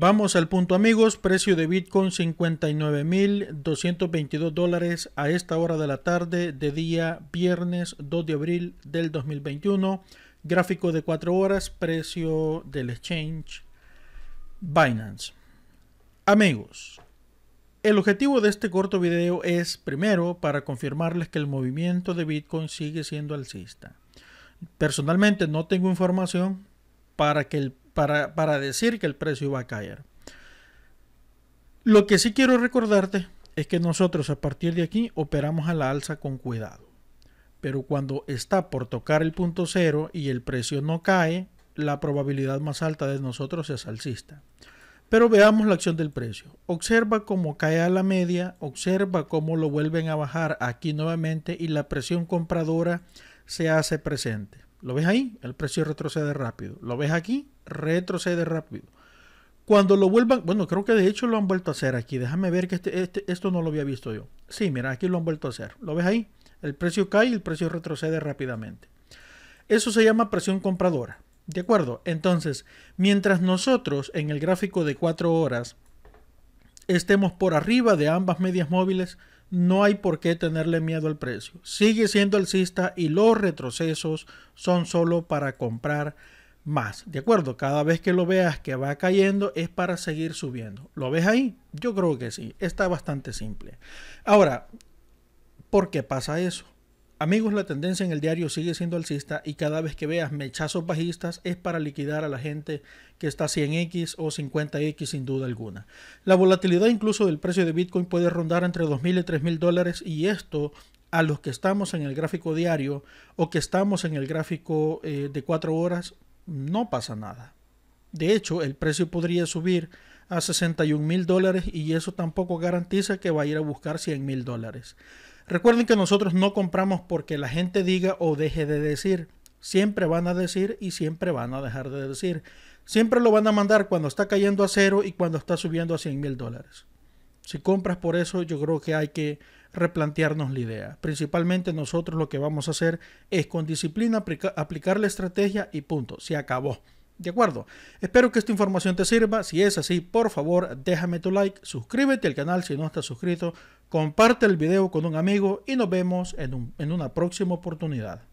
Vamos al punto amigos, precio de Bitcoin 59.222 dólares a esta hora de la tarde de día viernes 2 de abril del 2021. Gráfico de 4 horas, precio del exchange Binance. Amigos, el objetivo de este corto video es primero para confirmarles que el movimiento de Bitcoin sigue siendo alcista. Personalmente no tengo información para que el para, decir que el precio va a caer. Lo que sí quiero recordarte es que nosotros a partir de aquí operamos a la alza con cuidado. Pero cuando está por tocar el punto cero y el precio no cae, la probabilidad más alta de nosotros es alcista. Pero veamos la acción del precio. Observa cómo cae a la media, observa cómo lo vuelven a bajar aquí nuevamente y la presión compradora se hace presente. ¿Lo ves ahí? El precio retrocede rápido. ¿Lo ves aquí? Retrocede rápido. Cuando lo vuelvan, bueno, creo que de hecho lo han vuelto a hacer aquí. Déjame ver que este, este, esto no lo había visto yo. Sí, mira, aquí lo han vuelto a hacer. ¿Lo ves ahí? El precio cae y el precio retrocede rápidamente. Eso se llama presión compradora. ¿De acuerdo? Entonces, mientras nosotros en el gráfico de 4 horas estemos por arriba de ambas medias móviles, no hay por qué tenerle miedo al precio. Sigue siendo alcista y los retrocesos son solo para comprar más. ¿De acuerdo? Cada vez que lo veas que va cayendo es para seguir subiendo. ¿Lo ves ahí? Yo creo que sí. Está bastante simple. Ahora, ¿por qué pasa eso? Amigos, la tendencia en el diario sigue siendo alcista y cada vez que veas mechazos bajistas es para liquidar a la gente que está 100x o 50x sin duda alguna. La volatilidad incluso del precio de Bitcoin puede rondar entre 2.000 y 3.000 dólares y esto a los que estamos en el gráfico diario o que estamos en el gráfico eh, de 4 horas no pasa nada. De hecho, el precio podría subir a 61 mil dólares y eso tampoco garantiza que va a ir a buscar 100 mil dólares. Recuerden que nosotros no compramos porque la gente diga o deje de decir. Siempre van a decir y siempre van a dejar de decir. Siempre lo van a mandar cuando está cayendo a cero y cuando está subiendo a 100 mil dólares. Si compras por eso, yo creo que hay que replantearnos la idea. Principalmente nosotros lo que vamos a hacer es con disciplina aplicar la estrategia y punto. Se acabó. ¿De acuerdo? Espero que esta información te sirva. Si es así, por favor, déjame tu like, suscríbete al canal si no estás suscrito, comparte el video con un amigo y nos vemos en, en una próxima oportunidad.